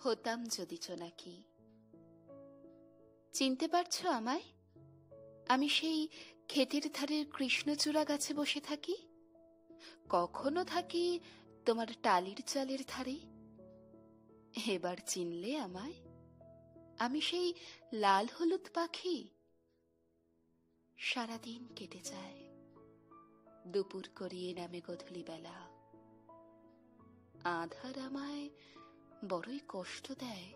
হতাম যদি চোনাকি চিনতে পারছ আমায়? আমি সেই ক্ষেতের ধারের কৃষ্ণচূড়া গাছে বসে থাকি। কখনো থাকি তোমার টালির চালের ধারে। এবার চিনলে আমায়? আমি সেই লাল হলুদ পাখি। সারাদিন কেটে যায়। দুপুর করিয়ে নামে গধূলি বেলা আধার আমায় বড়ই কষ্ট দেয়।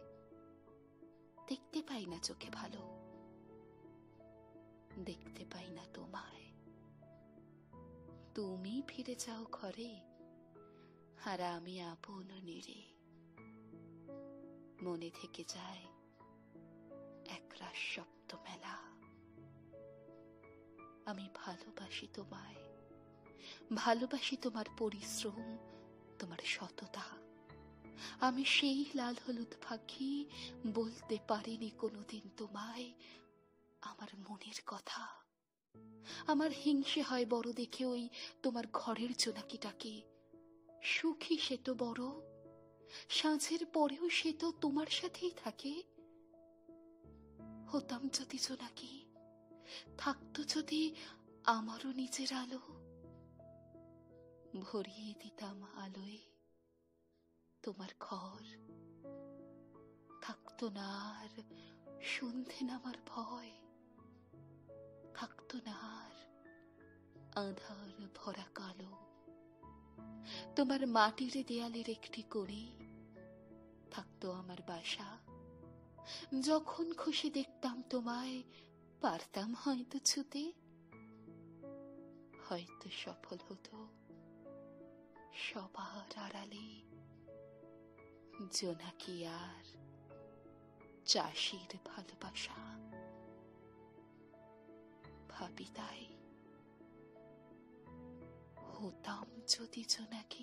দেখতে পাই না চোখে ভালো। দেখতে পাই না তোমায়। তুমি ফিরে যাও ঘরে, আর আমি আপন নেড়ে। মনে থেকে যায় একরাশ শব্দ মেলা। আমি ভালোবাসি তোমায়। ভালোবাসি তোমার পরিশ্রম, তোমার সততা। আমি সেই লাল হলুদ পাখি বলতে পারিনি কোনোদিন তোমায়। আমার মনের কথা। আমার হিংসে হয় বড় দেখে ওই তোমার ঘরের জোনাকিটাকে। সুখী সে তো বড়। সাঁঝের পরেও সে তো তোমার সাথেই থাকে। হতাম যদি জোনাকি, থাকতো যদি আমারও নিজের আলো। ভরিয়ে দিতাম আলোয়। তোমার ঘর। থাকতো না আর সন্ধে নামার ভয়। থাকতো না আর আধার ভরা কালো। তোমার মাটির দেয়ালের একটি কোণে থাকতো আমার বাসা। যখন খুশি দেখতাম তোমায়, পারতাম হয়তো ছুতে। হয়তো সফল হতো সবার আড়ালে। জোনাকি আর চাষির ভালোবাসা। ভাবি তাই। হতাম যদি জোনাকি